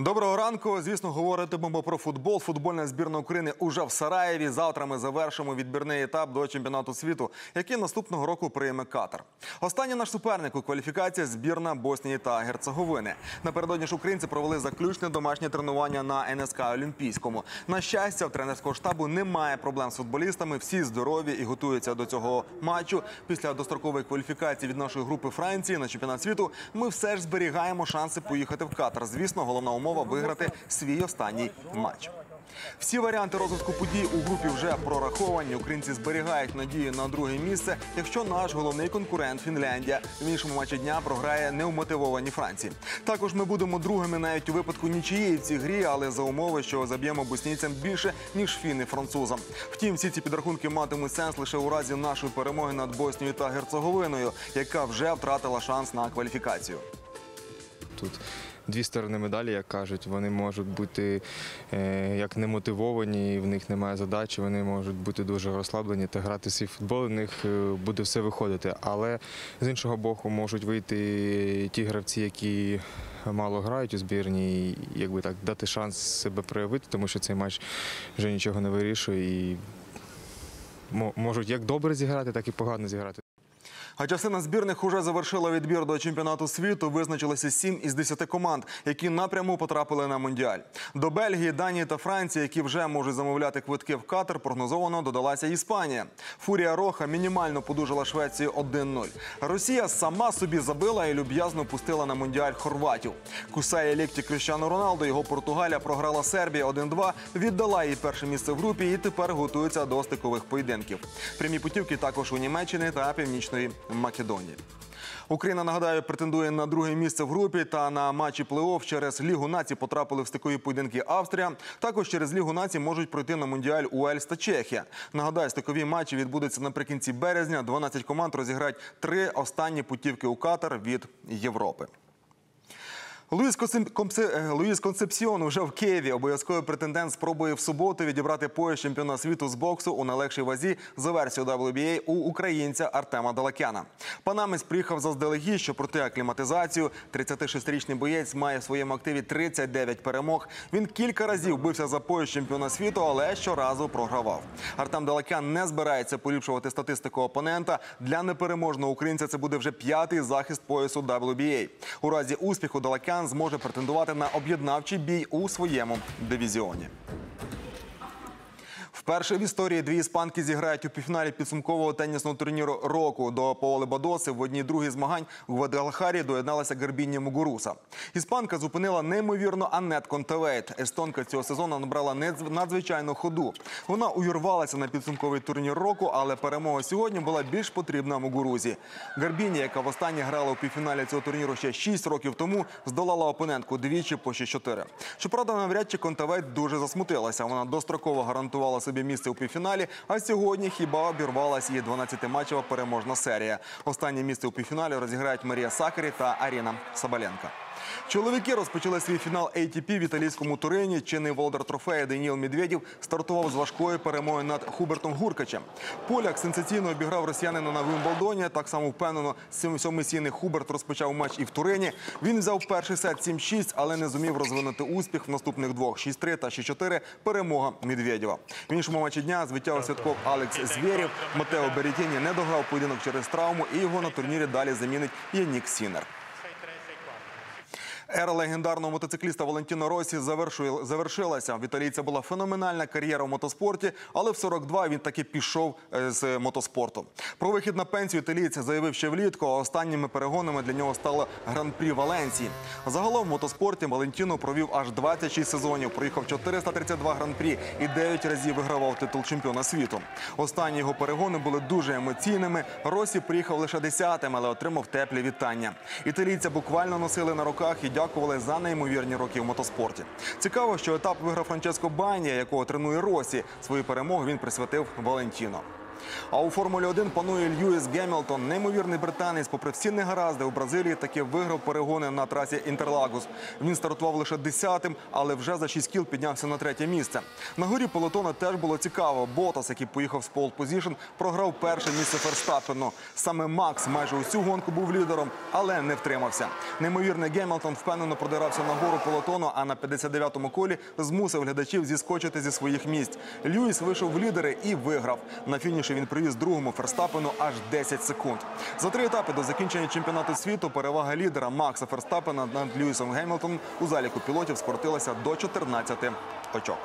Доброго ранку. Звісно, говоритимемо про футбол. Футбольна збірна України уже в Сараєві. Завтра ми завершимо відбірний етап до чемпіонату світу, який наступного року прийме Катар. Останній наш суперник у кваліфікації збірна Боснії та Герцеговини. Напередодні ж українці провели заключне домашнє тренування на НСК Олімпійському. На щастя, в тренерського штабу немає проблем з футболістами. Всі здорові і готуються до цього матчу. Після дострокової кваліфікації від нашої групи Франції на чемпіонат світу ми все ж зберігаємо шанси поїхати в Катар. Звісно, головна умова виграти свій останній матч. Всі варіанти розвитку подій у групі вже прораховані. Українці зберігають надію на друге місце, якщо наш головний конкурент Фінляндія в іншому матчі дня програє неумотивовані Франції. Також ми будемо другими навіть у випадку нічиєї в цій грі, але за умови, що заб'ємо боснійцям більше ніж фіни французам. Втім, всі ці підрахунки матимуть сенс лише у разі нашої перемоги над Боснією та Герцеговиною, яка вже втратила шанс на кваліфікацію. Тут дві сторони медалі, як кажуть, вони можуть бути е, як немотивовані, в них немає задачі, вони можуть бути дуже розслаблені та грати свій футбол, в них е, буде все виходити. Але з іншого боку, можуть вийти ті гравці, які мало грають у збірні, і якби так дати шанс себе проявити, тому що цей матч вже нічого не вирішує і можуть як добре зіграти, так і погано зіграти. А частина збірних уже завершила відбір до чемпіонату світу. Визначилося 7 із 10 команд, які напряму потрапили на мундіаль. До Бельгії, Данії та Франції, які вже можуть замовляти квитки в Катар, прогнозовано додалася Іспанія. Фурія Роха мінімально подужала Швецію 1-0. Росія сама собі забила і люб'язно пустила на мундіаль хорватів. Кусає лікті Крищану Роналдо. Його Португалія програла Сербії 1-2, віддала їй перше місце в групі і тепер готується до стикових поєдинків. Прямі путівки також у Німеччини та Північної Македонії. Україна нагадаю претендує на друге місце в групі та на матчі плей-офф через Лігу націй потрапили в стикові поєдинки Австрія. Також через Лігу націй можуть пройти на мундіаль Уельс та Чехія. Нагадаю, стикові матчі відбудуться наприкінці березня. 12 команд розіграють три останні путівки у Катар від Європи. Е, Луїс Концепсіон уже в Києві. Обов'язковий претендент спробує в суботу відібрати пояс чемпіона світу з боксу у найлегшій вазі за версією WBA у українця Артема Далакяна. Панамець приїхав заздалегідь, щоб пройти акліматизацію. 36-річний боєць має в своєму активі 39 перемог. Він кілька разів бився за пояс чемпіона світу, але щоразу програвав. Артем Далакян не збирається поліпшувати статистику опонента. Для непереможного українця це буде вже п'ятий захист поясу WBA. У разі успіху Далакян зможе претендувати на об'єднавчий бій у своєму дивізіоні. Вперше в історії дві іспанки зіграють у півфіналі підсумкового тенісного турніру року. До Паоли Бадоси в одній другій змагань у Гвадалахарі доєдналася Гарбіння Мугуруса. Іспанка зупинила неймовірно Аннет Контевейт. Естонка цього сезону набрала надзвичайну ходу. Вона увірвалася на підсумковий турнір року, але перемога сьогодні була більш потрібна Мугурузі. Гарбінья, яка востаннє грала у півфіналі цього турніру ще 6 років тому, здолала опонентку двічі по 6-4. Щоправда, навряд чи Контевейт дуже засмутилася. Вона достроково гарантувала собі місце у півфіналі. А сьогодні хіба обірвалась і 12-матчева переможна серія. Останнє місце у півфіналі розіграють Марія Сакарі та Аріна Сабаленка. Чоловіки розпочали свій фінал ATP в італійському Турині. Чинний володар трофея Даніл Медведєв стартував з важкої перемоги над Хубертом Гуркачем. Поляк сенсаційно обіграв росіянина на Вимблдоні. Так само впевнено сьом- сьомисійний Хуберт розпочав матч і в Турині. Він взяв перший сет 7-6, але не зумів розвинути успіх в наступних двох 6-3 та 6-4. Перемога Медведєва. В іншому матчі дня звитяв святков Алекс Звєрєв. Матео Беретіні не дограв поєдинок через травму, і його на турнірі далі замінить Янік Сінер. Ера легендарного мотоцикліста Валентіно Росі завершилася. В італійця була феноменальна кар'єра в мотоспорті, але в 42 він таки пішов е, з мотоспорту. Про вихід на пенсію італієць заявив ще влітку. А останніми перегонами для нього стало гран-прі Валенції. Загалом в мотоспорті Валентіно провів аж 26 сезонів. Проїхав 432 гран-прі і 9 разів вигравав титул чемпіона світу. Останні його перегони були дуже емоційними. Росі приїхав лише 10-тим, але отримав теплі вітання. Італійця буквально носили на руках і дякували за неймовірні роки в мотоспорті. Цікаво, що етап виграв Франческо Банія, якого тренує Росі. Свої перемоги він присвятив Валентіно. А у Формулі 1 панує Льюіс Гемілтон. Неймовірний британець, попри всі негаразди у Бразилії, таки виграв перегони на трасі Інтерлагус. Він стартував лише десятим, але вже за 6 кіл піднявся на третє місце. На горі пелотона теж було цікаво. Ботас, який поїхав з pole position, програв перше місце Ферстапену. Саме Макс майже усю гонку був лідером, але не втримався. Неймовірний Гемілтон впевнено продирався на гору пелотону, а на 59-му колі змусив глядачів зіскочити зі своїх місць. Льюіс вийшов в лідери і виграв. На фініші він привіз другому Ферстапену аж 10 секунд. За три етапи до закінчення чемпіонату світу перевага лідера Макса Ферстапена над Льюісом Гемілтоном у заліку пілотів скоротилася до 14 очок.